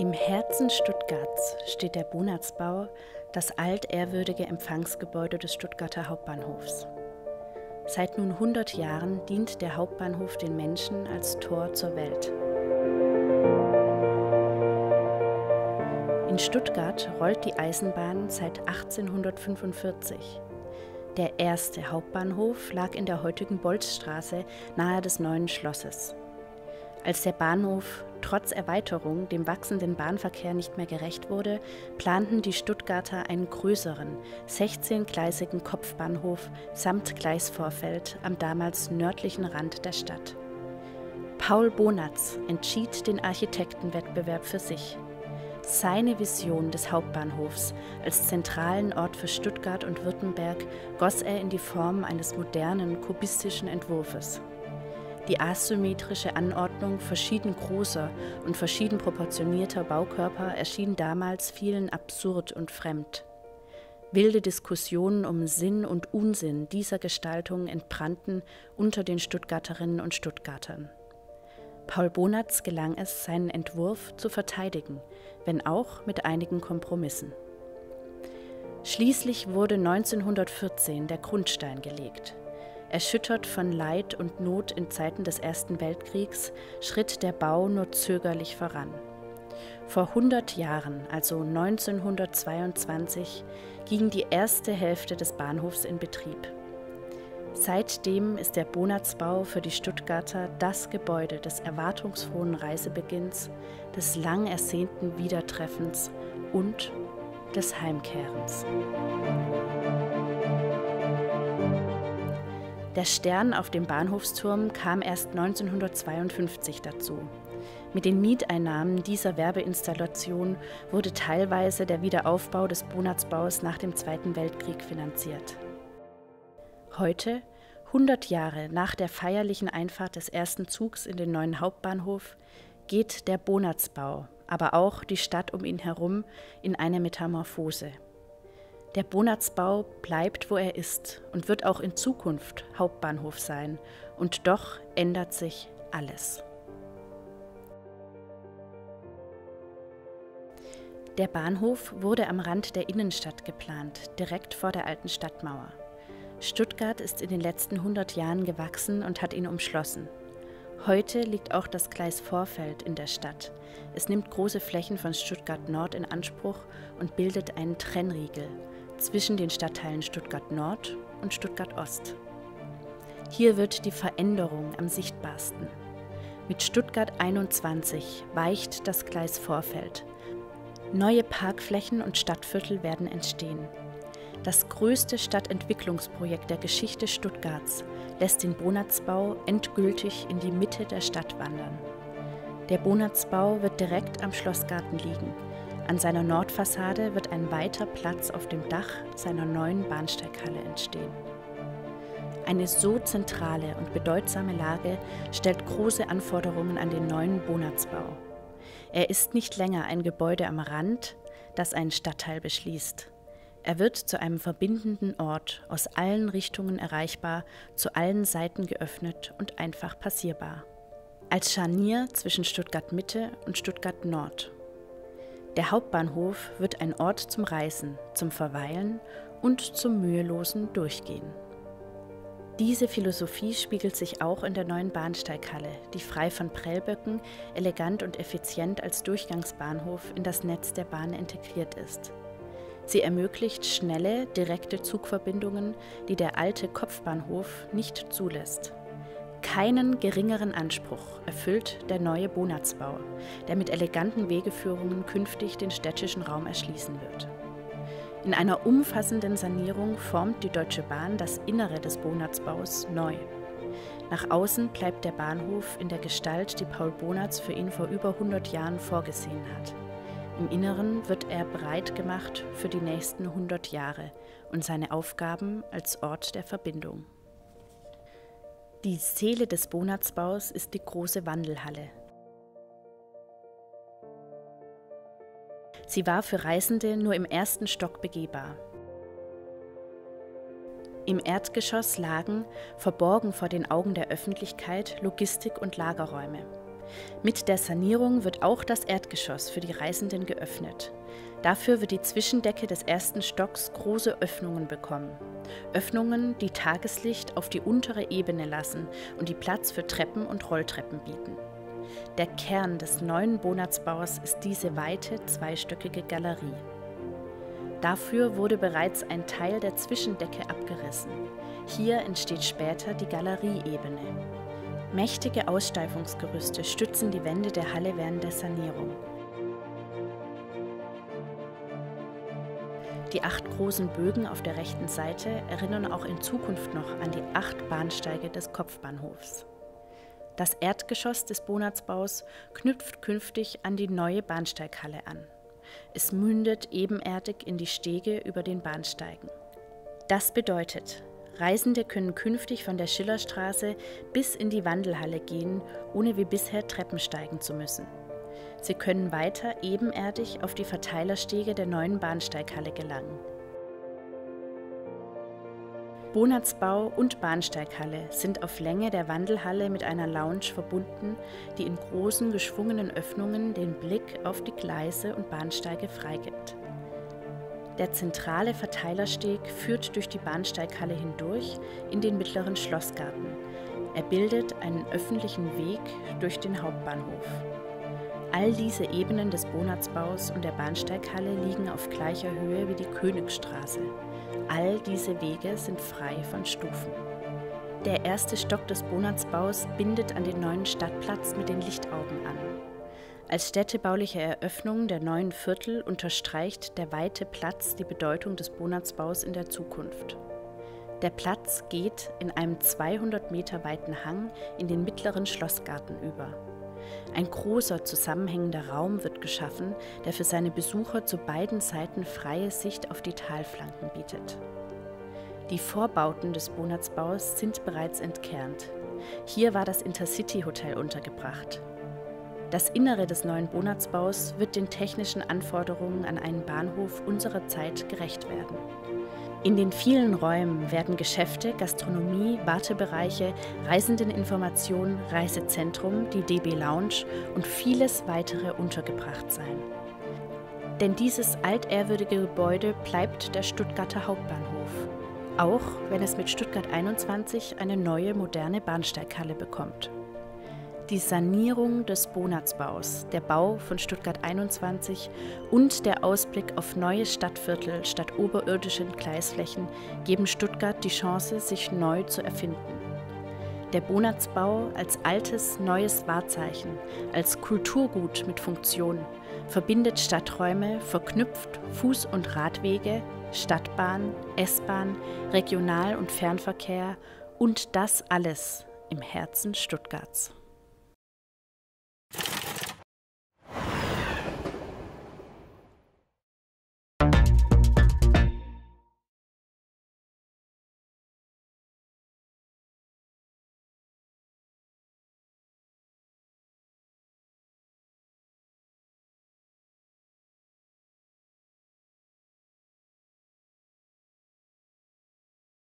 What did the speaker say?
Im Herzen Stuttgarts steht der Bonatzbau, das altehrwürdige Empfangsgebäude des Stuttgarter Hauptbahnhofs. Seit nun 100 Jahren dient der Hauptbahnhof den Menschen als Tor zur Welt. In Stuttgart rollt die Eisenbahn seit 1845. Der erste Hauptbahnhof lag in der heutigen Bolzstraße nahe des neuen Schlosses. Als der Bahnhof trotz Erweiterung dem wachsenden Bahnverkehr nicht mehr gerecht wurde, planten die Stuttgarter einen größeren, 16-gleisigen Kopfbahnhof samt Gleisvorfeld am damals nördlichen Rand der Stadt. Paul Bonatz entschied den Architektenwettbewerb für sich. Seine Vision des Hauptbahnhofs als zentralen Ort für Stuttgart und Württemberg goss er in die Form eines modernen kubistischen Entwurfes. Die asymmetrische Anordnung verschieden großer und verschieden proportionierter Baukörper erschien damals vielen absurd und fremd. Wilde Diskussionen um Sinn und Unsinn dieser Gestaltung entbrannten unter den Stuttgarterinnen und Stuttgartern. Paul Bonatz gelang es, seinen Entwurf zu verteidigen, wenn auch mit einigen Kompromissen. Schließlich wurde 1914 der Grundstein gelegt. Erschüttert von Leid und Not in Zeiten des Ersten Weltkriegs, schritt der Bau nur zögerlich voran. Vor 100 Jahren, also 1922, ging die erste Hälfte des Bahnhofs in Betrieb. Seitdem ist der Bonatzbau für die Stuttgarter das Gebäude des erwartungsfrohen Reisebeginns, des lang ersehnten Wiedertreffens und des Heimkehrens. Der Stern auf dem Bahnhofsturm kam erst 1952 dazu. Mit den Mieteinnahmen dieser Werbeinstallation wurde teilweise der Wiederaufbau des Bonatzbaus nach dem Zweiten Weltkrieg finanziert. Heute, 100 Jahre nach der feierlichen Einfahrt des ersten Zugs in den neuen Hauptbahnhof, geht der Bonatzbau, aber auch die Stadt um ihn herum in eine Metamorphose. Der Bonatzbau bleibt, wo er ist und wird auch in Zukunft Hauptbahnhof sein. Und doch ändert sich alles. Der Bahnhof wurde am Rand der Innenstadt geplant, direkt vor der alten Stadtmauer. Stuttgart ist in den letzten 100 Jahren gewachsen und hat ihn umschlossen. Heute liegt auch das Gleis Vorfeld in der Stadt. Es nimmt große Flächen von Stuttgart Nord in Anspruch und bildet einen Trennriegel, zwischen den Stadtteilen Stuttgart Nord und Stuttgart Ost. Hier wird die Veränderung am sichtbarsten. Mit Stuttgart 21 weicht das Gleis Vorfeld. Neue Parkflächen und Stadtviertel werden entstehen. Das größte Stadtentwicklungsprojekt der Geschichte Stuttgarts lässt den Bonatzbau endgültig in die Mitte der Stadt wandern. Der Bonatzbau wird direkt am Schlossgarten liegen, an seiner Nordfassade wird ein weiter Platz auf dem Dach seiner neuen Bahnsteighalle entstehen. Eine so zentrale und bedeutsame Lage stellt große Anforderungen an den neuen Bonatzbau. Er ist nicht länger ein Gebäude am Rand, das einen Stadtteil beschließt. Er wird zu einem verbindenden Ort, aus allen Richtungen erreichbar, zu allen Seiten geöffnet und einfach passierbar. Als Scharnier zwischen Stuttgart Mitte und Stuttgart Nord der Hauptbahnhof wird ein Ort zum Reisen, zum Verweilen und zum mühelosen Durchgehen. Diese Philosophie spiegelt sich auch in der neuen Bahnsteighalle, die frei von Prellböcken, elegant und effizient als Durchgangsbahnhof in das Netz der Bahn integriert ist. Sie ermöglicht schnelle, direkte Zugverbindungen, die der alte Kopfbahnhof nicht zulässt. Keinen geringeren Anspruch erfüllt der neue Bonatzbau, der mit eleganten Wegeführungen künftig den städtischen Raum erschließen wird. In einer umfassenden Sanierung formt die Deutsche Bahn das Innere des Bonatzbaus neu. Nach außen bleibt der Bahnhof in der Gestalt, die Paul Bonatz für ihn vor über 100 Jahren vorgesehen hat. Im Inneren wird er breit gemacht für die nächsten 100 Jahre und seine Aufgaben als Ort der Verbindung. Die Seele des Bonatzbaus ist die große Wandelhalle. Sie war für Reisende nur im ersten Stock begehbar. Im Erdgeschoss lagen, verborgen vor den Augen der Öffentlichkeit, Logistik- und Lagerräume. Mit der Sanierung wird auch das Erdgeschoss für die Reisenden geöffnet. Dafür wird die Zwischendecke des ersten Stocks große Öffnungen bekommen. Öffnungen, die Tageslicht auf die untere Ebene lassen und die Platz für Treppen und Rolltreppen bieten. Der Kern des neuen Bonatzbaus ist diese weite, zweistöckige Galerie. Dafür wurde bereits ein Teil der Zwischendecke abgerissen. Hier entsteht später die Galerieebene. Mächtige Aussteifungsgerüste stützen die Wände der Halle während der Sanierung. Die acht großen Bögen auf der rechten Seite erinnern auch in Zukunft noch an die acht Bahnsteige des Kopfbahnhofs. Das Erdgeschoss des Bonatzbaus knüpft künftig an die neue Bahnsteighalle an. Es mündet ebenerdig in die Stege über den Bahnsteigen. Das bedeutet, Reisende können künftig von der Schillerstraße bis in die Wandelhalle gehen, ohne wie bisher Treppen steigen zu müssen. Sie können weiter ebenerdig auf die Verteilerstege der neuen Bahnsteighalle gelangen. Bonatzbau und Bahnsteighalle sind auf Länge der Wandelhalle mit einer Lounge verbunden, die in großen geschwungenen Öffnungen den Blick auf die Gleise und Bahnsteige freigibt. Der zentrale Verteilersteg führt durch die Bahnsteighalle hindurch in den mittleren Schlossgarten. Er bildet einen öffentlichen Weg durch den Hauptbahnhof. All diese Ebenen des Bonatzbaus und der Bahnsteighalle liegen auf gleicher Höhe wie die Königstraße. All diese Wege sind frei von Stufen. Der erste Stock des Bonatzbaus bindet an den neuen Stadtplatz mit den Lichtaugen an. Als städtebauliche Eröffnung der neuen Viertel unterstreicht der weite Platz die Bedeutung des Bonatzbaus in der Zukunft. Der Platz geht in einem 200 Meter weiten Hang in den mittleren Schlossgarten über. Ein großer zusammenhängender Raum wird geschaffen, der für seine Besucher zu beiden Seiten freie Sicht auf die Talflanken bietet. Die Vorbauten des Bonatzbaus sind bereits entkernt. Hier war das Intercity Hotel untergebracht. Das Innere des neuen Bonatzbaus wird den technischen Anforderungen an einen Bahnhof unserer Zeit gerecht werden. In den vielen Räumen werden Geschäfte, Gastronomie, Wartebereiche, Reisendeninformation, Reisezentrum, die DB Lounge und vieles weitere untergebracht sein. Denn dieses altehrwürdige Gebäude bleibt der Stuttgarter Hauptbahnhof, auch wenn es mit Stuttgart 21 eine neue moderne Bahnsteighalle bekommt. Die Sanierung des Bonatzbaus, der Bau von Stuttgart 21 und der Ausblick auf neue Stadtviertel statt oberirdischen Gleisflächen geben Stuttgart die Chance, sich neu zu erfinden. Der Bonatzbau als altes, neues Wahrzeichen, als Kulturgut mit Funktion, verbindet Stadträume, verknüpft Fuß- und Radwege, Stadtbahn, S-Bahn, Regional- und Fernverkehr und das alles im Herzen Stuttgarts.